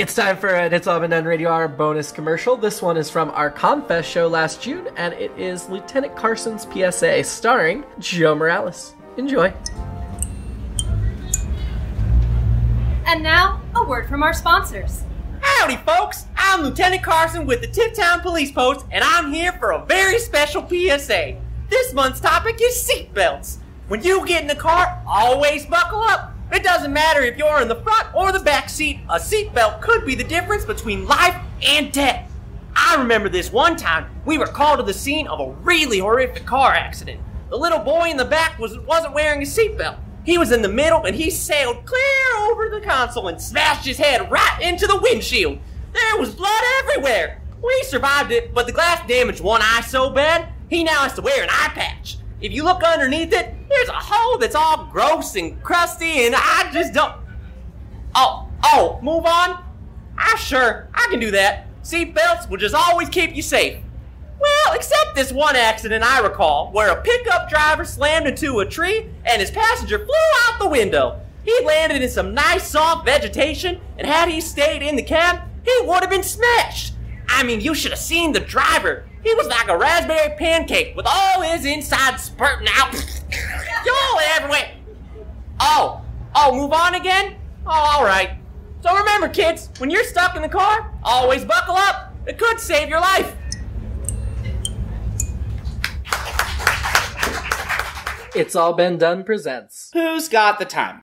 It's time for an It's All Been Done Radio Hour bonus commercial. This one is from our Comfest show last June, and it is Lieutenant Carson's PSA, starring Joe Morales. Enjoy. And now, a word from our sponsors. Howdy, folks! I'm Lieutenant Carson with the Tiptown Police Post, and I'm here for a very special PSA. This month's topic is seatbelts. When you get in the car, always buckle up. It doesn't matter if you're in the front or the back seat, a seatbelt could be the difference between life and death. I remember this one time we were called to the scene of a really horrific car accident. The little boy in the back was, wasn't wearing a seatbelt. He was in the middle and he sailed clear over the console and smashed his head right into the windshield. There was blood everywhere. We survived it, but the glass damaged one eye so bad, he now has to wear an eye patch. If you look underneath it, there's a hole that's all gross and crusty, and I just don't. Oh, oh, move on? I sure, I can do that. Seatbelts will just always keep you safe. Well, except this one accident I recall, where a pickup driver slammed into a tree and his passenger flew out the window. He landed in some nice soft vegetation, and had he stayed in the cab, he would have been smashed. I mean, you should have seen the driver. He was like a raspberry pancake with all his insides spurting out. Yo, everywhere. Oh, oh, move on again? Oh, all right. So remember, kids, when you're stuck in the car, always buckle up. It could save your life. It's All Been Done presents. Who's got the time?